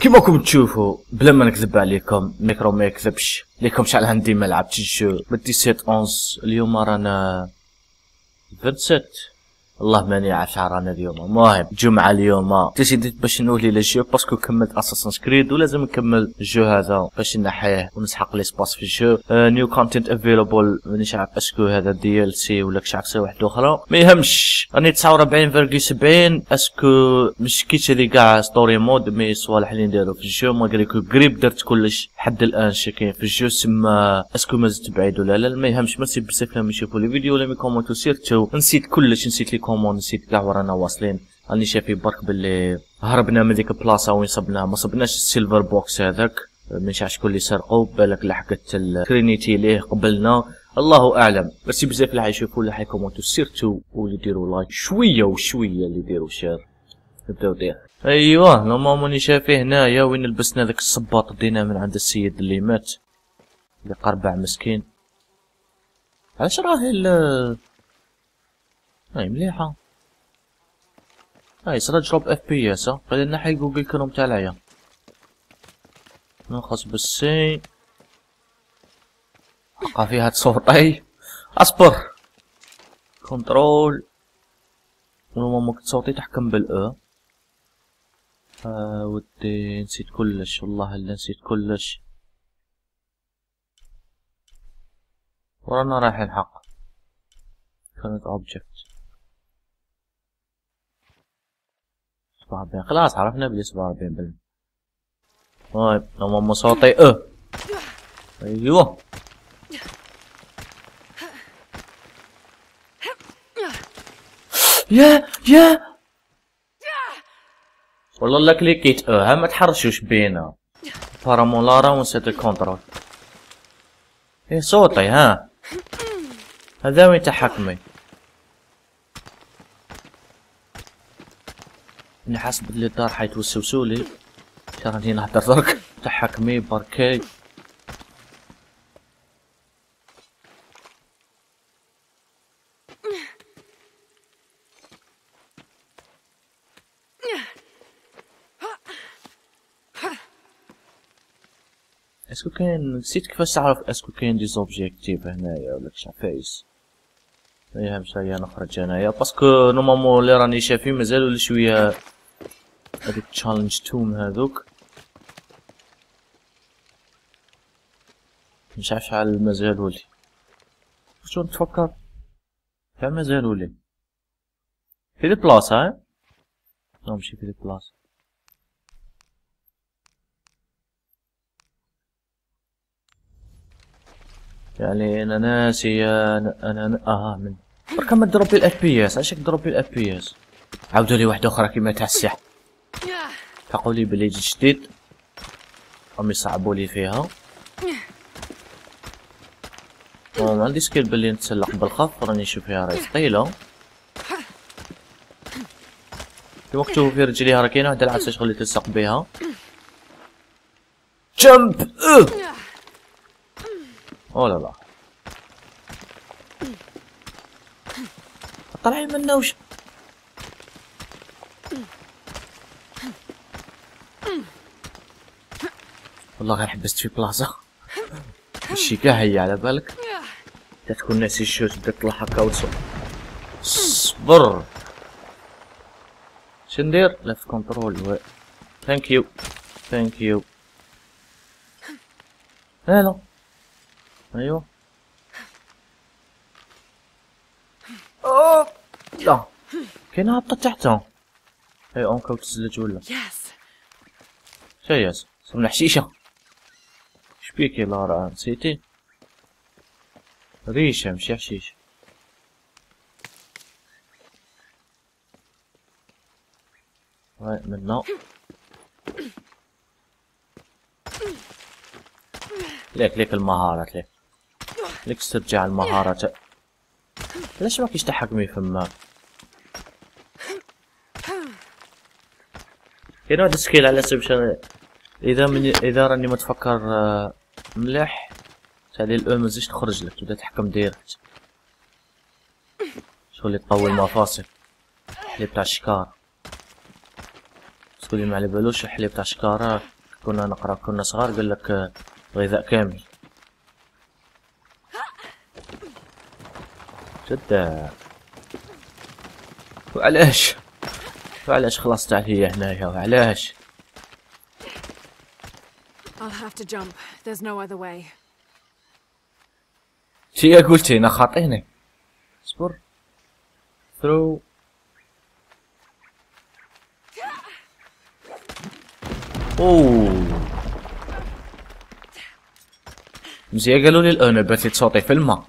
كيما راكم تشوفوا بلا ما نكذب عليكم ميكرو ما يكذبش. ليكم شحال عندي ما لعبتش الجو بدي سيت اونز اليوم رانا 27 والله ماني عارف رانا اليوم. المهم جمعة اليوم. ديسيديت باش نولي للجو باسكو كملت اساسن سكريد ولازم نكمل الجو هذا باش نحيه ونسحق لي سباس في الجو. نيو كونتنت افيلابل مانيش عارف اسكو هذا دي ال سي ولا كش عكسه واحد أخرى ما يهمش. راني 49.70 أسكو مش كيتش لي كاع ستوري مود مي صوالح اللي نديرو في الجو. ماغري كو قريب درت كلش حد الآن شي في الجو. سما أسكو مازلت بعيد ولا لا. ما يهمش. ميرسي بزاف لما يشوفوا فيديو ولا يكومونتو سيرتو. نسيت كلش نسيت لي كومون نسيت كاع ورانا واصلين. راني شافي برك باللي هربنا من ديك البلاصه وين صبنا. ما صبناش ال silver box هذاك. مش عارف شكون اللي سرقوا بالك لحقت ال Trinity ليه قبلنا. الله أعلم. بس بزاف اللي حيشوفوا اللي حيكومونتو surtout واللي يديروا like شوية وشوية اللي يديروا share نبداو دير. أيوه normalement راني شافي هنايا وين لبسنا ذاك الصباط دينا من عند السيد اللي مات. اللي قربع مسكين. علاش راهي هاي مليحة. هاي صرا جروب اف بي اس قال لنا حي جوجل كروم تاع العيا نخص بالسي. بقى فيها تصوتي أصبر. كنترول. ولما ممكن تصوتي تحكم بالاو آه ودي نسيت كلش. والله اللي نسيت كلش. ورانا رايحين حق كانت اوبجكت سبعة أربعين خلاص عرفنا بلي سبعة أربعين بال. طيب لما صوتي أه. أيوه. يا يا. والله لا كليكيت أه. ما تحرشوش بينا بارامولارا ونسيت الكونترول إيه صوتي ها. هذا وين تحكمي؟ إني حاسب اللي الدار حيتوسوسوا لي راني نهدر درك تحكمي بركي اسكو كاين نسيت كيفاش تعرف اسكو كاين دي زوبجيكتيف هنايا ولا كش عفايس ايهم شوية نخرج هنايا باسكو نورمالمون اللي راني شافي مازالوا شوية هذوك تشالنج توم هذوك. مش عارف شحال مازالوا لي شو نتفكر شحال مازالوا لي في دي بلاصة ها؟ نمشي في دي بلاصة يعني أنا ناسي أنا أنا آه من بركا ما تضرب ال FPS علاش تضرب ال FPS عاودوا لي واحدة أخرى كيما تاع السحر تقول لي بلي جديد راهم يصعبوا لي فيها. ما عندي skill بلي نتسلق بالخف راني نشوف فيها راهي ثقيله كيما مكتوب في رجليها راه كاينة وحدة العصا شغل تلصق بها. جمب أو لا لا. طلعي منا وش والله غير حبست في بلاصة. ماشي كاع هي على بالك؟ تكون ناسي الشوت تبدا تطلع هكا وتصب صبر. شندير لف كنترول ثانك يو ثانك يو لا أيوه. أوه. لا. كاين هابطه تحتها هي اونكا وتزلج ولا؟ يس صرنا حشيشه شبيك يا لارا نسيتي ريشه مشي حشيشه هاي منا ليك ليك المهارات ليك ليك استرجع المهارة ليش ما كيش تحكمي فما كاين واحد السكيل على سبب اذا من اذا راني متفكر آه، مليح. تالي الاو مازيش تخرج لك تبدا تحكم ديريكت شغل تقوي المفاصل حليب تاع الشكار تقولي ما على بالوش الحليب تاع شكارة كنا نقرأ كنا صغار قال لك غذاء كامل. جدا وعلاش؟ وعلاش خلصت عليا هنايا؟ وعلاش؟ I'll have to jump. There's no other way. تي قلتي أنا خاطيني اصبر ثرو اوه. مزيان قالوا لي الان باتي تصوتي في الماء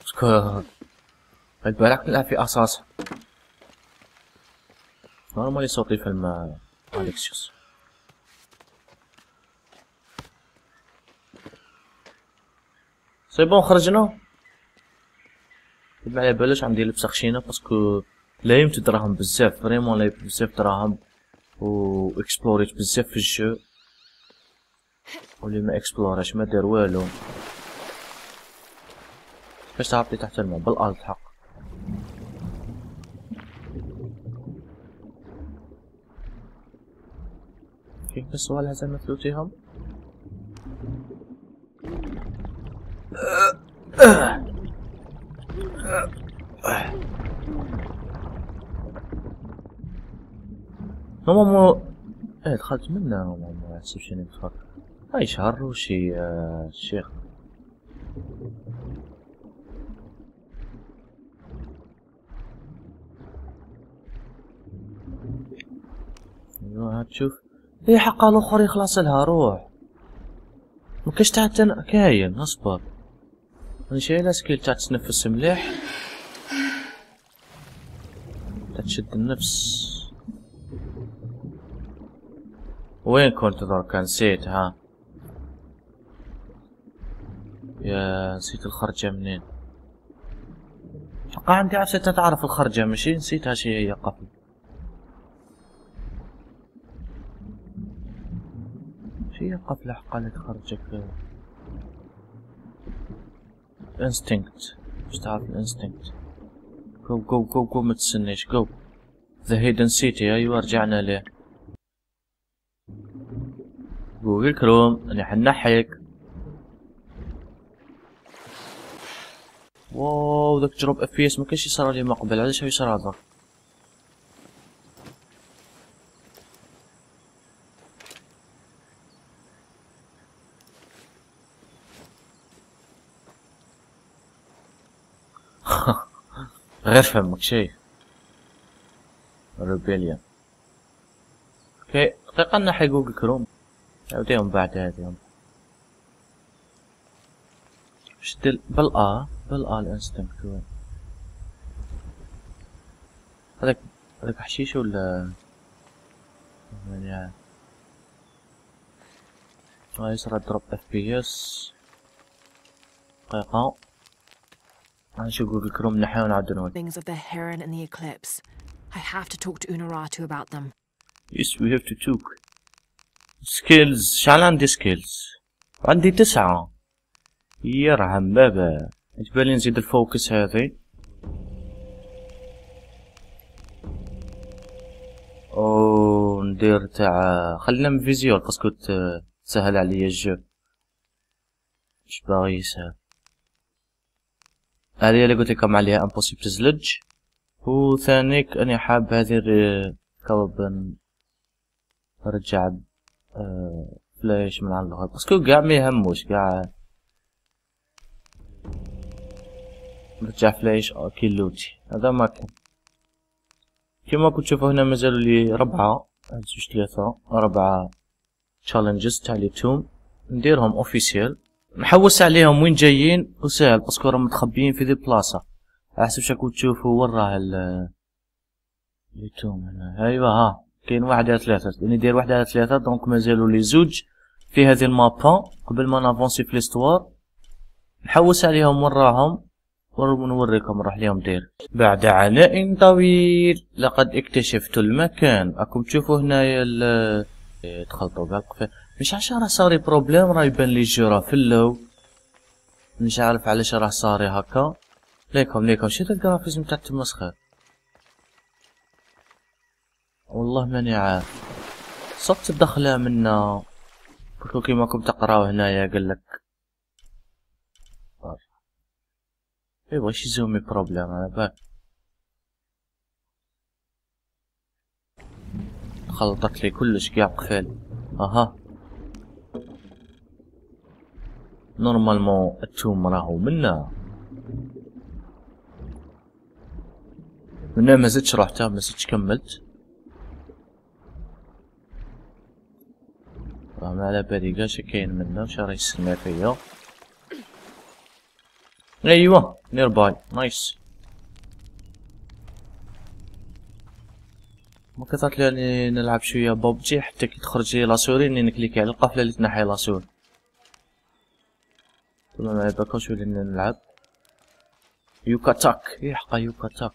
باسكو بالك نلعب في أساس. نورمالي صوتي في الماء اليكسيوس سي بون خرجنا. ما على بالوش عندي لبسه خشينة باسكو لايم دراهم بزاف فريمون لايم بزاف دراهم و اكسبلوريت بزاف في الجو. واللي ما اكسبلوراش ما دار والو. باش تهبطي تحت الماء بالالت حق. كيف السؤال هذا ماما إيه دخلت منه ماما ما يحسب شنو دخل هاي شهر وشي آه شيخ أيوه تشوف هي حق الآخر يخلص لها روح. ما كاش تاع تن- كاين اصبر أنا شايله سكيل تاع تتنفس مليح. تشد النفس. وين كنت درك نسيت ها. يا نسيت الخرجة منين. حقا عندي عفسة تعرف الخرجة ماشي؟ نسيتها شي هي قبل. شي قبل حقا اللي تخرجك انستنكت مش تعرف الانستنكت جو جو جو جو ما تستنيش جو ذا هيدن سيتي أيوه رجعنا ليه جوجل كروم أنا حنحك واو ذاك جروب اف بي اس ما كانش يصير لي مقبل علاش هو يصير هذا؟ غير فهمك شي ريبيليون أوكي دقيقة نحي جوجل كروم عاوديهم بعد هذيهم شد بالآ بالآ الانستنكت وين هذاك هذاك حشيش ولا؟ يعني هاي يصير دروب اف بي اس دقيقة Things of the Heron and the Eclipse. I have to talk to Unaratu about them. Yes we have to talk. skills شحال عندي skills عندي تسعة. يرحم بابا. تبالي نزيد ال focus هذي؟ أو ندير تاع. خلينا من visuel parce que تسهل عليا الجو. اش باغي يسهل؟ هذه اللي قلت لكم عليها امبوسيبل تزلج وثانيك أني حاب هذه كوب نرجع آه، فلاش من على اللغة. باسكو كاع ما يهموش كاع نرجع فلاش أو كيلوتي هذا ما كان. كيما كنت تشوفوا هنا مازالوا لي ربعة واحد زوج ثلاثة ربعة challenges تاع اليوتيوب نديرهم officiel نحوس عليهم وين جايين؟ وسهل parce que راهم متخبيين في ذي بلاصة. على حسب شكون تشوفوا وين راه ال- اليوتيوب هنا ايوا ها. كاين واحد على ثلاثة. راني داير واحد على ثلاثة donc مازالوا لي زوج في هذه المابا قبل ما نافونسي في l'histoire نحوس عليهم وين راهم ونوريكم نروح ليهم دير بعد عناء طويل. لقد اكتشفت المكان. راكم تشوفوا هنايا ال دخلتوا كاع القفا. مش عارف راه صاري بروبليم راه يبان لي الجو راه في اللو. مش عارف علاش راه صاري هكا. ليكم ليكم. شي الجرافيزم تاع التمسخير والله ماني عارف. صوت الدخلة منا. قلتلو كيما راكم تقراو هنايا قالك ايوا شي زومي بروبليم؟ على بالك خلطت لي كلش كاع قفال أها. نورمالمون التوم راهو منا منا ما زدتش رحتها ما زدتش كملت. راه ما على بالي كاع كاين منا واش راه يسمع فيا. ايوا نير باي نايس ما كثرت لي نلعب شوية بوبجي حتى كي تخرج لي لاسوري إني نكليكي على القفلة اللي تنحي لاسوري. ثم ما يبقاش ولي نلعب. يوكا تاك. يحقا يوكا تاك.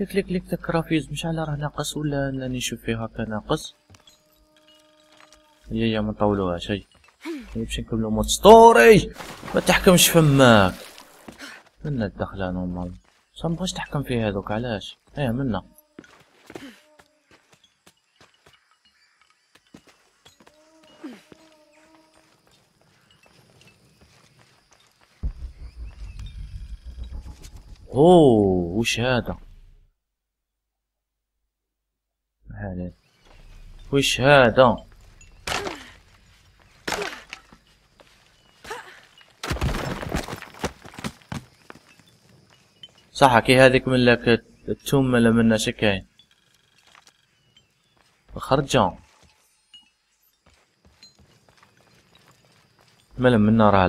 ليك ليك ليك ذاك رافيز. مش على راه ناقص ولا أنني نشوف فيه هكا ناقص؟ هي هي ما نطولوها شي. باش نكملو مود ستوري. ما تحكمش فماك. منا الدخلة نورمال. بصح مبغاش تحكم فيه هذوك علاش؟ إيه منا. أوه وش هذا؟ هذا. وش هذا؟ صح كي هذيك من لك التوم لمنا شكاين خرجان ملا منا راه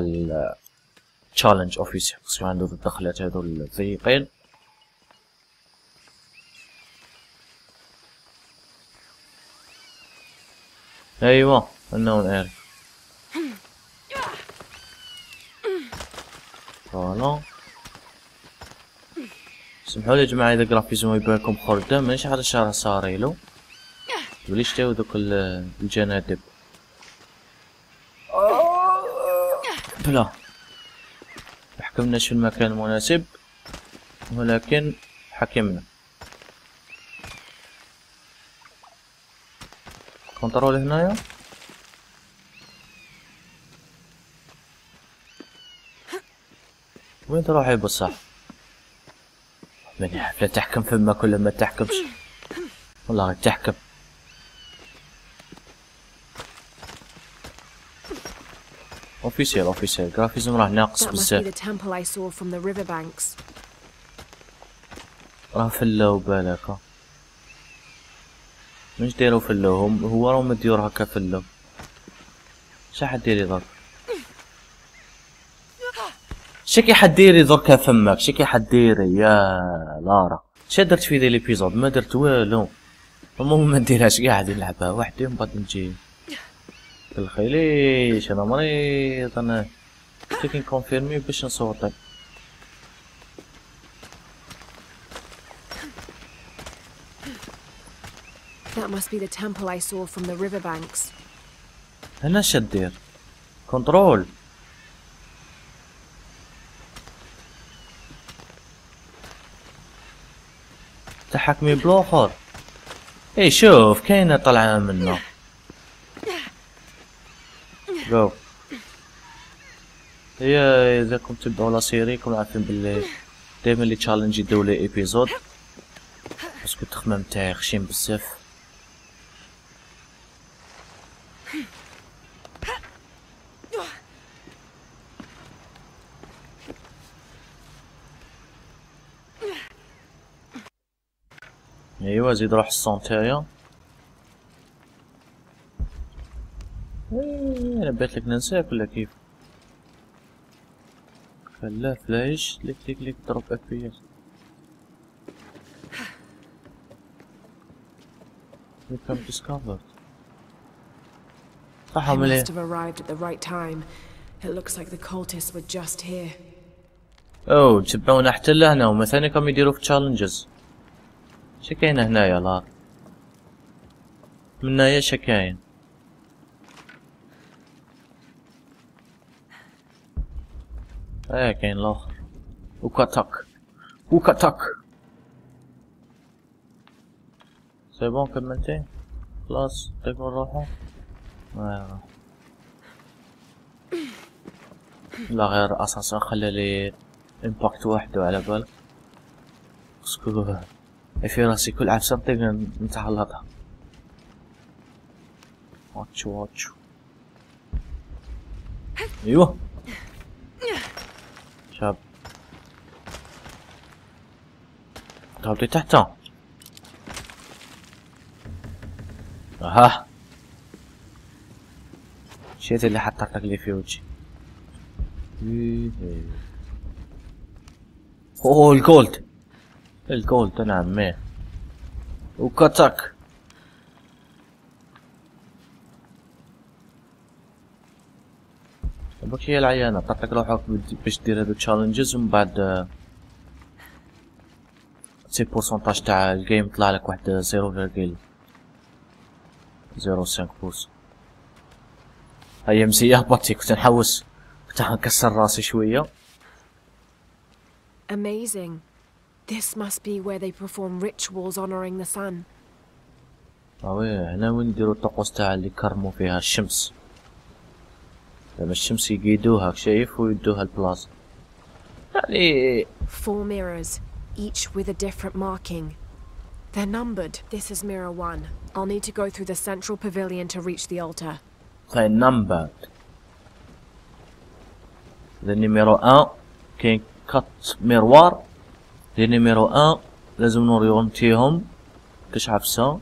تشالنج اوفيس خصو عنده الدخلات هذو الضيقين ايوا أنه نعرف voilà. سمحوا لي يا جماعة إذا graphisme يبان لكم خرده مانيش عارف شرح صاريلو وليش تاو ذوك الجنادب بلا. حكمناش في المكان المناسب ولكن حكمنا. control هنايا. وين تروح بصح من حفلة تحكم فما كل ما تحكمش. والله تحكم. officiel officiel graphisme راه ناقص بزاف. راه flou بالك مش دايرو flou هم هو راهم مديور هكا flou شحال ديري درك شكي حديري دركا فمك شكي حديري يا لارا شا درت في ذي ليبيزود ما درت والو المهم ما نديرهاش قاعد نلعبها وحدي ومن بعد نجي بالخيليش أنا مريض أنا تكين كونفيرمي باش نصوتك. That must be the temple I saw from the riverbanks. هنا اش دير؟ control. تحكمي بلوخر. اي شوف كاينة طالعه منه. jeu هي إذا كنت تبداو la série كون عارفين باللي دايما les challenges يدو les épisodes باسكو التخمام تاعي خشين بزاف. إيوا زيد روح الصون تاعي بات لك ننساك ولا كيف خلاه فلاش ليك ليك ليك ضرب اف بي اس become discovered صح مليح must have arrived at the right time. It looks like the cultists were just here. اوه تبعونا حتى لهنا وما ثاني كم يديروا في تشالنجز شكاين هنايا لا. من هنايا شكاين. إيه كاين الآخر وكاتاك وكاتاك سي بون كملتي خلاص تقدر يروح لا غير أساسا خلى لي امباكت وحده على بالك اسكو في راسي كل عفسه نطيق نتعلطها واتش واتش أيوه. شاب. طابتي تحته أها. شيت اللي حطيتك لي في وجهي. أوه الجولد. الجولد نعم مي وكاتاك بك هي العيانة تعطيك روحك باش دير هادو challenges ومن بعد ce pourcentage تاع ال game طلع لك واحد zéro virgule zéro cinq بوس هيا مزية هبطتي كنت نحوس كنت نكسر راسي شوية Amazing. This must be where they perform rituals honoring the sun. oui هنا وين يديرو الطقوس تاع اللي يكرمو فيها الشمس لما الشمس يقيدوها شايف ويدوها البلاصة يعني Four mirrors, each with a different marking. They're numbered. This is mirror one. I'll need to go through the central pavilion to reach the altar. c'est numbered le numéro 1 كاين كات ميروار لي نيميرو 1 لازم نوريونتيهم كاش عفسة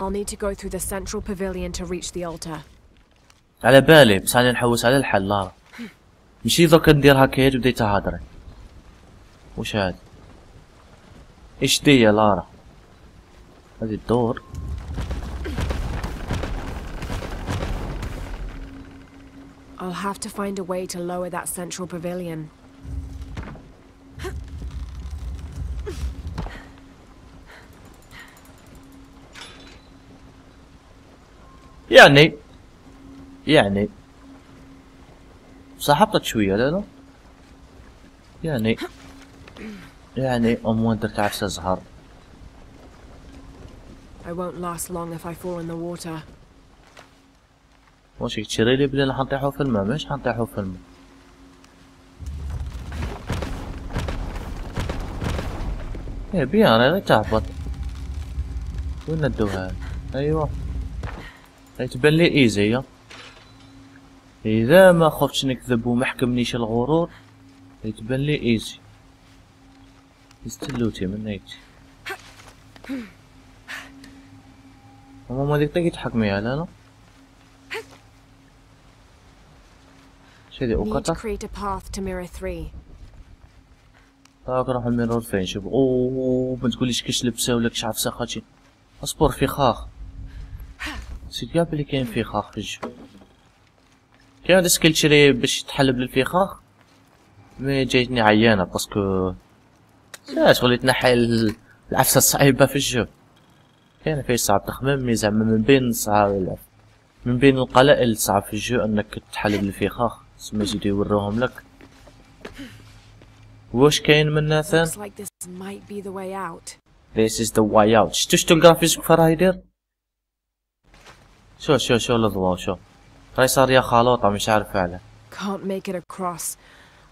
I'll need to go through the central pavilion to reach the altar. على بالي بس أنا نحوس على الحل لارا مشي دوك ندير هكا تبدي تهضري وش هاد إيش دي يا لارا هذه الدور I'll have to find a way to lower that central pavilion. يعني يعني سحبتك شوية لا لا. يعني يعني ام وين درت عفسة زهر I won't last long if I fall in the water. واش تشري لي بلي حنطيحو في الماء. مش حنطيحو في الماء. إيه بيان غير تهبط. وين ندوها أيوه. هاي تبان لي إيزي. يا إذا ما خفتش نكذب وما حكمنيش الغرور هاي تبان لي إيزي. يستلوتي من هيك هما ما ديك طيق تحكمي على Need to اوكاتا. هاك راح ال mirror فين؟ شوف. أوه ما تقوليش كيش لبسة ولا كيش عفسة خاطشي أصبر فخاخ نسيت كاع بلي كاين فخاخ في ال jeu كاين هذا skill تشري باش تحلب للفخاخ mais جايتني عيانة parce que ساش وليت نحي ال- العفسة الصعيبة في ال jeu. كاين فيه صعب تخمم mais زعما من بين صعب من بين القلائل الصعب في ال jeu انك تحلب الفخاخ سما يزيدو يوروهم لك. واش كاين من like this is the way out. شتو شتو ال graphics كيف راه يدير شو شو شو الضوء شو؟ راهي صار يا خلوطة مش عارف فعلا. Can't make it across.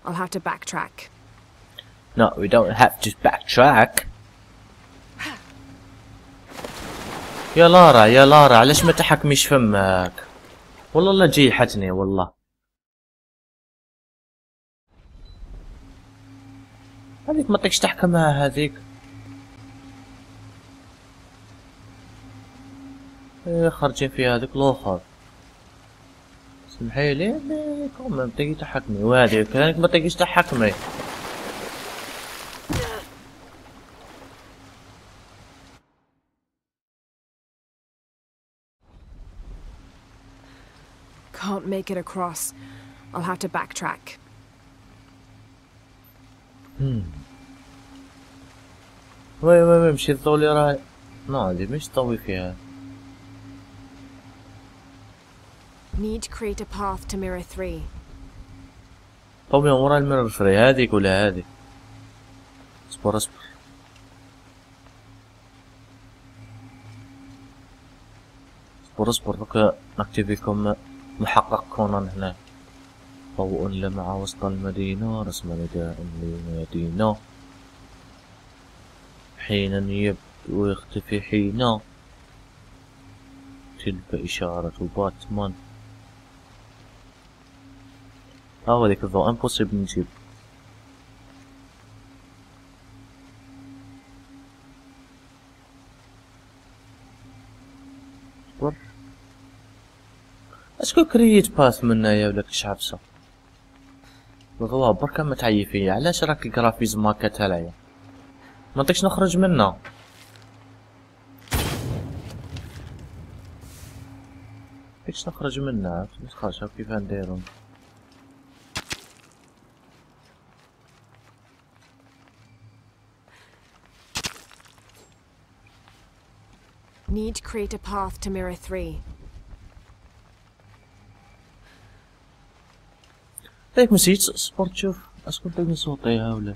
I'll have to backtrack. No we don't have to backtrack. يا لارا يا لارا علاش ما تحكميش فمك؟ والله لا جيحتني والله. هذيك ما تطيقش تحكمها هذيك. إيه خارجين في هذيك الآخر سمحي لي ليكم ما تقي تحكمي. وهذه كذلك ما تقيش تحكمي. Can't make it across. I'll have to backtrack. oui oui oui مشي الضوء اللي راه لا هذه مش طوي فيها. Need to create a path to mirror three. طوي ورا ال mirror three هذيك ولا هذيك اصبر اصبر. اصبر اصبر. دوكا نكتب لكم محقق كونان هنا. ضوء لمع وسط المدينة رسم نداء للمدينة. حين يبدو ويختفي حين. تلك إشارة باتمان. آه هذيك الضوء. امبوسيبل نجيب اصبر اسكو كريت باث منا يا ولك شعبسه الغواب بركة متعيفية. علاش راك الجرافيزم هاكا تاعي ما نطيقش نخرج منها نطيقش نخرج منها نخرج كيف نديرو Need to create a path to Mirror 3. هيك نسيت صبرت شوف est-ce que تلقى صوتي ولا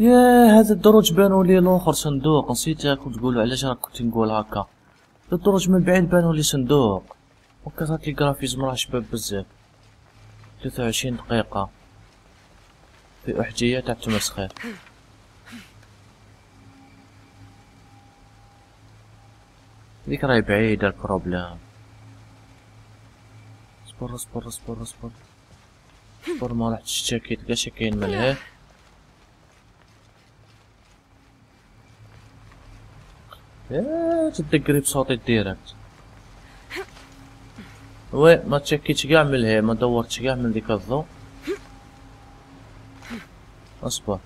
يا هذا الدرج بانوا لي الآخر صندوق نسيت كنت تقول علاش أنا كنت نقول هكا الدرج من بعيد بانوا لي صندوق وكثرت لي graphisme راه شباب بزاف ثلاثة وعشرين دقيقة في أحجية تاع تمسخير ذيك راهي بعيدة البروبلام اصبر اصبر اصبر اصبر. اصبر ما رحت شكيت كاع شكين ملهي يا تدقري بصوتي الديركت وي ما تشكيتش كاع من الهي ما دورتش كاع من ديك الضو. اصبر.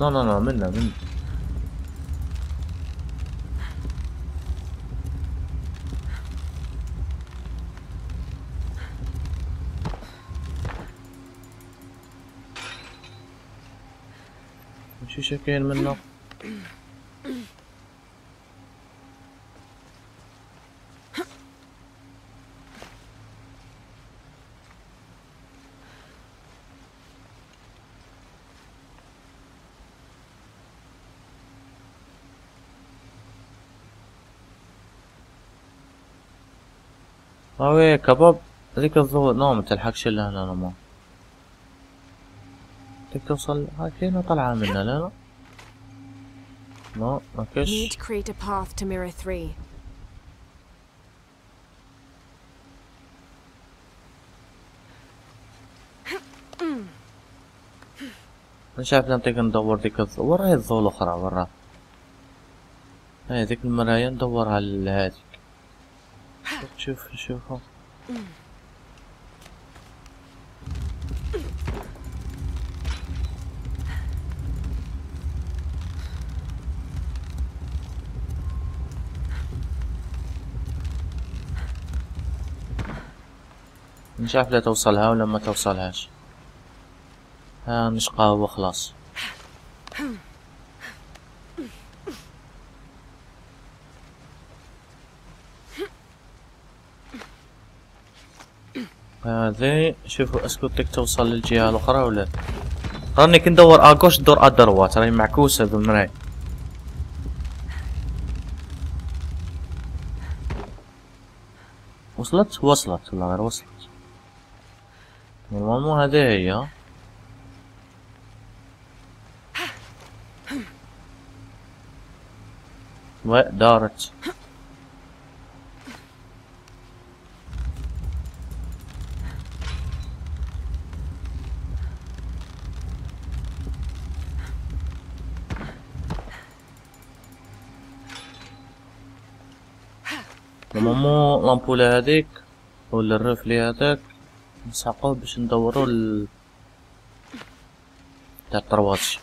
لا لا لا منا منا شو شكين منه اوي كباب هذيك الضوء نو ما تلحقش إلا هنا ما. بدك توصل. هاي فينا طالعة منا لا لا. ما Need كاش to create a path to Mirror 3. أنا شايف نعطيك ندور ديك ورا هي الضوء الأخرى ورا هاي ذيك المرايا ندورها لهاديك شوف شوفها مش عارف لا توصلها ولا ما توصلهاش. ها نشقى وخلاص. هذي شوفوا est-ce que بدك توصل للجهة الأخرى ولا؟ راني كندور à gauche دور à droite راهي معكوسة بالمراي وصلت؟ وصلت ولا غير وصلت. normalement هذه هي و دارت نورمالمون لامبولة هذيك ولا الرفلي هذاك نسحقوه باش ندورو ال تاع الطرواتش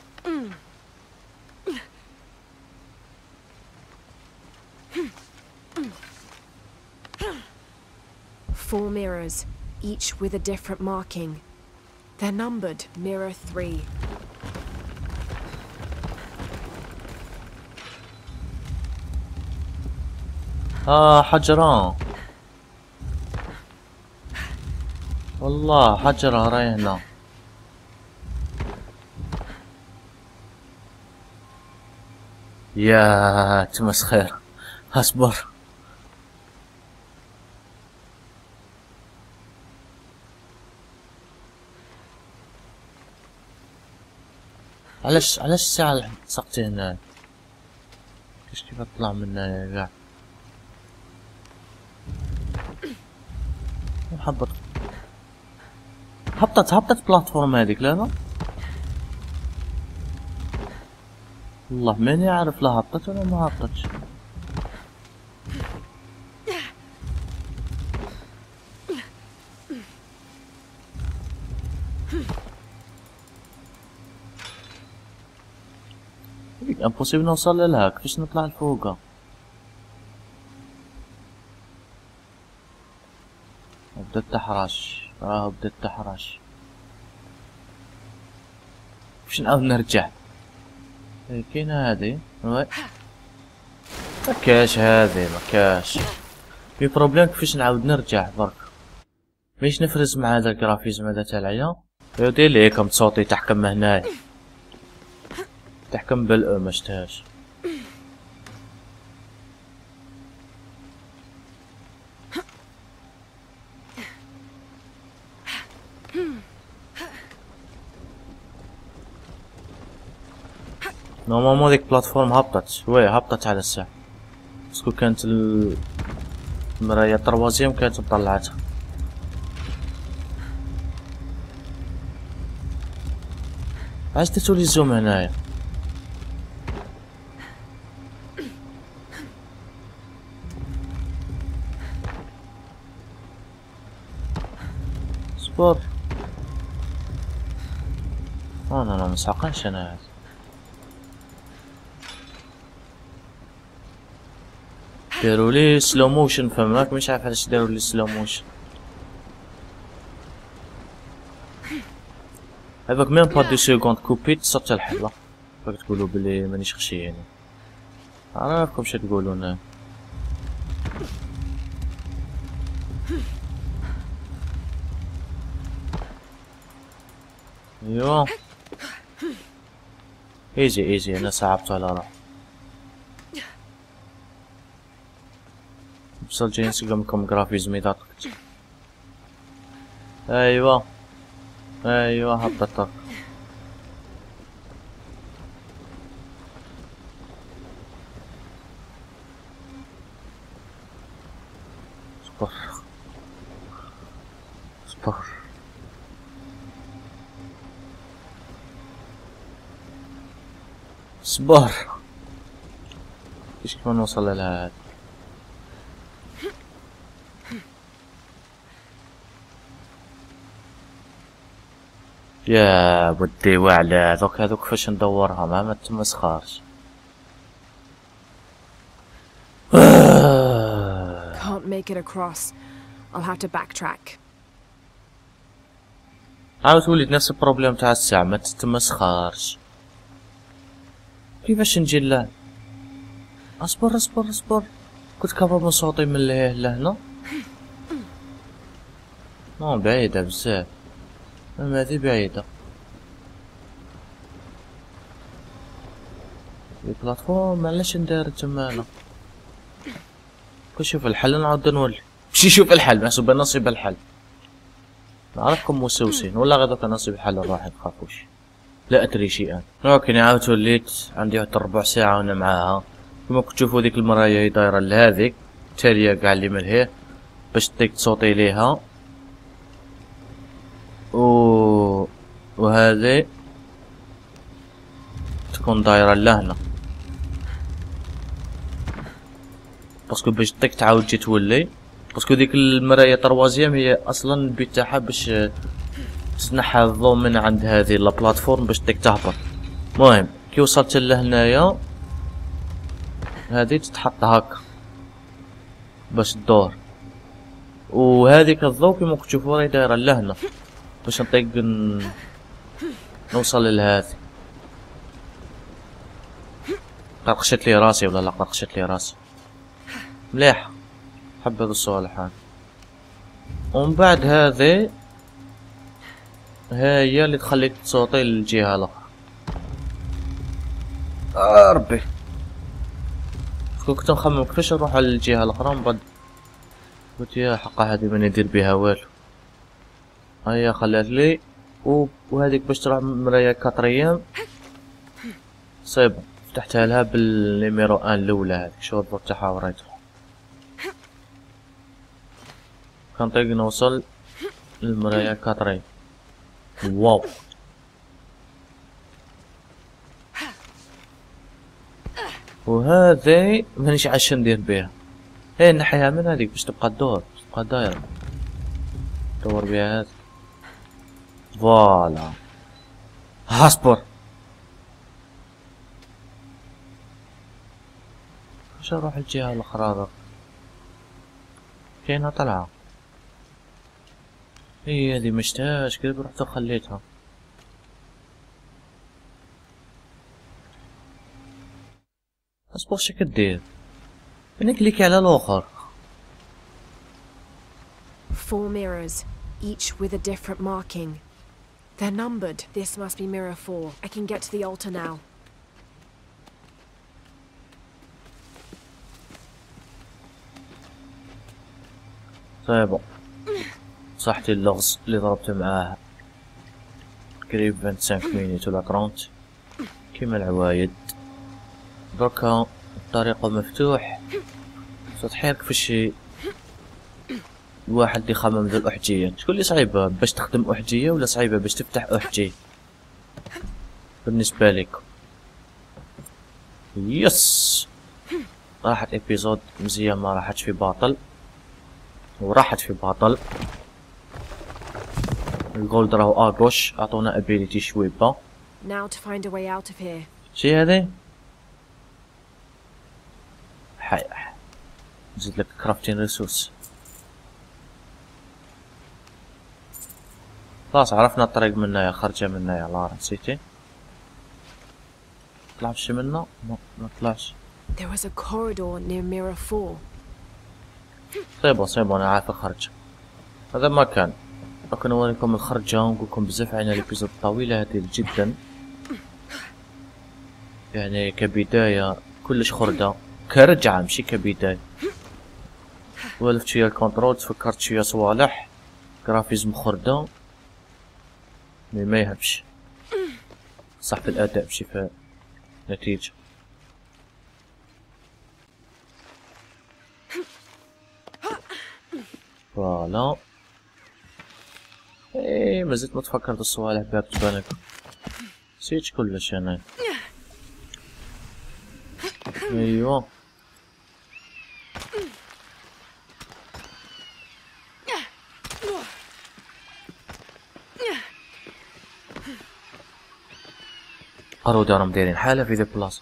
Four mirrors, each with a different marking. They're numbered Mirror 3. اه حجران والله حجرة راي هنا. يا تمسخير اصبر. علاش علاش الساعة سقتي هنا؟ كيفاش كيف اطلع من هنايا كاع هبط هبطت هبطت بلاتفورم هذيك لا لا. والله ماني عارف لا هبطت ولا ما هبطتش. impossible نوصل لها كيفاش نطلع لفوقها؟ بدات تحرش راه بدات تحرش كيفاش نعاود نرجع؟ كاينة هادي oui مكاش هادي مكاش. في problème كيفاش نعاود نرجع برك؟ باش نفرز مع هذا ال graphisme هذا تاع العيا؟ دير ليكم صوتي تحكم هنايا. تحكم بالأ ما اشتهاش نورمالمون ديك بلاتفورم هبطت وي هبطت على الساعة باسكو كانت المراية التروازيام كانت مطلعتها علاش درتو لي zoom هنايا صبر أنا أنا مسحقنش أنا هذا داروا لي slow motion فهمناك مش عارف علاش داروا لي slow motion هذاك ميم با دي سيكوند كوبيت صرت الحلة باك تقولوا بلي مانيش خشي يعني. عرفكم شو تقولون ايوا ايزي ايزي أنا صعبت على روحي. وصل جاي نسقم لكم جرافيزم اذا ايوا ايوا هبطت اصبر اصبر اصبر إيش كيف نوصل لهذا يا ودي وعلى ذوك هذوك كيفاش ندورها ما ما تمسخرش Can't make it across. I'll have to backtrack. عاود وليت نفس البروبليم تاع الساعة ما تتمسخرش كيفاش نجي له اصبر اصبر اصبر. كنت كبر من صوتي من لهنا non بعيدة بزاف. أما هذه بعيدة. ال plateforme علاش ندار تمانا شوف الحل نعاود نولي. مشي شوف الحل محسوب نصيب الحل. نعرفكم مسوسين ولا دوكا نصيب الحل راح تخافوش لا أدري شيئا okay عاود وليت عندي حتى ربع ساعة وأنا معاها. كما كنت تشوفوا ديك المرايا هي دايرة لهذيك. تالية كاع اللي ملهية. باش تديك تصوتي ليها. و وهذه تكون دايرة لهنا. parce que باش ديك تعاود تجي تولي parce que ديك المراية troisième هي أصلا البيت تاعها باش تنحى الضوء من عند هذه ال plateforme باش ديك تهبط. المهم كي وصلت لهنايا هذه تتحط هكا باش تدور. وهذيك الضوء كيما تشوفوا راهي دايرة لهنا. باش نطيق نوصل لهذه قرقشت لي راسي ولا لا؟ قرقشت لي راسي. مليح. حب هذا الصوالح هذا ومن بعد هذه هي اللي تخليك تصوتي للجهة الأخرى. آه ربي. كنت نخمم كيفاش نروح على الجهة الأخرى؟ من بعد قلت يا حقا هادي ما ندير بها والو. هيا خلات لي. وهذيك باش تروح مرايا quatrième صيب فتحتها لها بال numéro un الأولى هذيك. شو الضوء تاعها وريتها كان طيق نوصل للمرايا quatrième wow. وهذه مانيش عاش ندير بها هي نحيها من هذيك باش تبقى تدور. تبقى دايرة. دور بها هذه. voilà اصبر باش نروح الجهة الأخرى ذا؟ كاينة طلعة. هي هذه مشتاش كذا رحت وخليتها؟ اصبر شو كدير بنكليك على الآخر. Four mirrors, each with a different marking. They're numbered. This must be mirror four. I can get to the altar now. طيب صحتي اللغز اللي ضربت معاه قريب 25 minutes 30 كيما العوايد دركا الطريق مفتوح تحيرك في شي الواحد يخمم ذا الأحجية. تقول لي صعيبة؟ باش تخدم أحجية ولا صعيبة باش تفتح أحجية؟ بالنسبة لك yes! راحت ابيزود مزيان ما راحتش في باطل. وراحت في باطل. الجولد راهو آغوش أعطونا ابيليتي here. شي هذي؟ حي نزيد لك كرافتين ريسورس خلاص عرفنا الطريق من هنايا خرجة من هنايا لا نسيتي طلعش منا ما ما طلعش. There was a corridor near mirror four. صيبة صيبة أنا عارف الخرجة. هذا ما كان. لكن أوريكم الخرجة ونقول لكم بزاف عنا ال épisode طويلة هذه جدا. يعني كبداية كلش خردة كرجعة ماشي كبداية. ولفت شوية ال control تفكرت شوية صوالح. graphisme خردة مي ما يهبش. صح في الأداء ماشي في النتيجة. فوالا. إيه ما زلت ما تفكرت الصوالح باب تبانك. نسيت كلش أنا. أيوه. قروا دارهم دايرين حالة في ذا البلاصة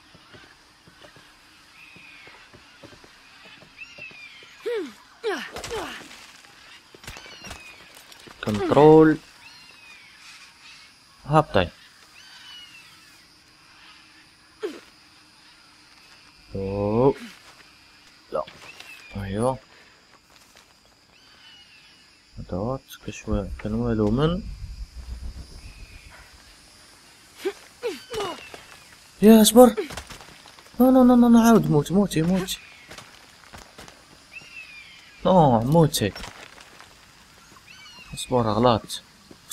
كنترول. هابطين أوه. لا. أيوه. ادوات كشوة كان والو من يا اصبر لا لا لا لا عاود موت موتي موتي. نو موتي. أصبر غلط.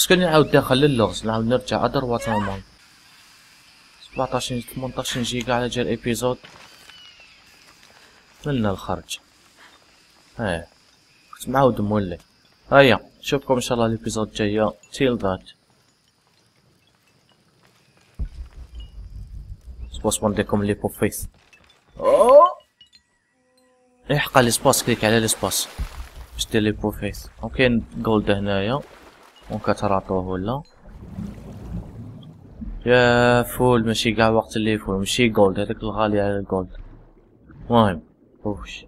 كان نعاود داخل للغز. نعاود نرجع أدر وات نورمال 17 18 جيجا على جال ايبيزود ملنا الخرج؟ إيه. كنت معاود مولي. هيا نشوفكم إن شاء الله الإبيزود الجاية. تيل ذات سبوس ونديكم لي بوفيس يحقق الاسباس كليك على الاسباس باش دير لي بوفيس وكاين جولد هنايا. وكتراطوه ولا؟ يا فول ماشي قاع وقت اللي فول ماشي جولد هذاك الغالي على الجولد المهم اوش